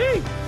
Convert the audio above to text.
Sheesh.